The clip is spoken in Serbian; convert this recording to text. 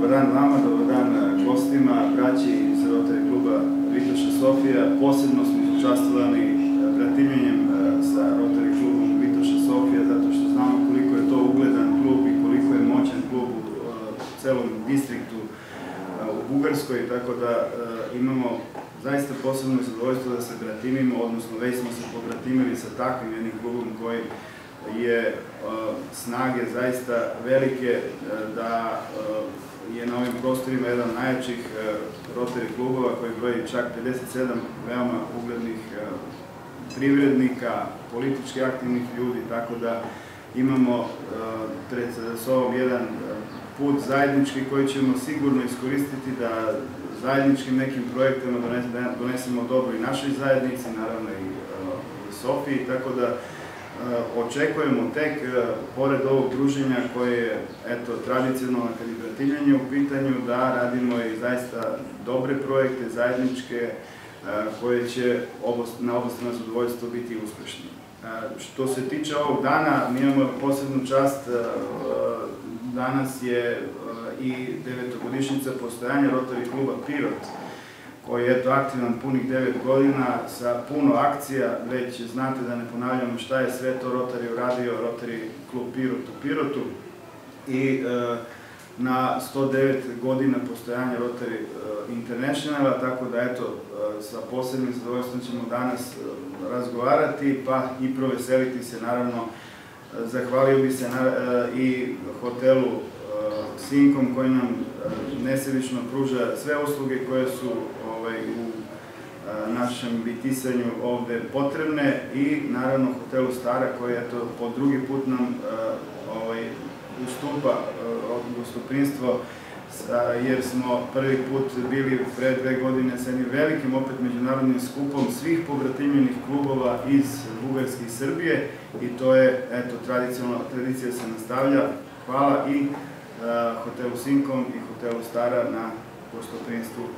dobar dan vama, dobar dan e, gostima, braći iz Rotary kluba Vitoša Sofija. Posebno smo učestvovali e, bratimljenjem e, sa Rotary klubom Vitoša Sofija, zato što znamo koliko je to ugledan klub i koliko je moćan klub u celom distriktu u Bugarskoj, tako da imamo zaista posebno zadovoljstvo da se bratimimo, odnosno već smo se pobratimili sa takvim jednim klubom koji je snage zaista velike da prostorima jedan najjačih Rotary klubova koji broji čak 57 veoma uglednih privrednika, politički aktivnih ljudi, tako da imamo pred sobom jedan put zajednički koji ćemo sigurno iskoristiti da zajedničkim nekim projektima donesemo dobro i našoj zajednici, naravno i Sofiji, tako da očekujemo tek, pored ovog druženja koje je, eto, tradicionalno kad je bratimljanje u pitanju, da radimo i zaista dobre projekte, zajedničke, koje će na obostrano zadovoljstvo biti uspešni. Što se tiče ovog dana, mi imamo posebnu čast, danas je i devetogodišnjica postojanja Rotary kluba Pirot, koji je aktivan punih 9 godina sa puno akcija, već znate da ne ponavljamo šta je sve to Rotary uradio, Rotary klub Pirot u Pirotu. I e, na 109 godina postojanja Rotary e, Internationala, tako da eto, e, sa posebnim zadovoljstvom ćemo danas razgovarati, pa i proveseliti se, naravno, zahvalio bi se i hotelu Sinkom koji nam nesebično pruža sve usluge koje su ovaj, u našem bitisanju ovde potrebne i naravno hotelu Stara koji je to po drugi put nam ovaj, ustupa gostoprinstvo jer smo prvi put bili pre dve godine sa jednim velikim opet međunarodnim skupom svih pobratimljenih klubova iz Bugarske i Srbije i to je, eto, tradicija se nastavlja. Hvala i Eh, hotel Sinkom i hotel Stara na gostoprimstvu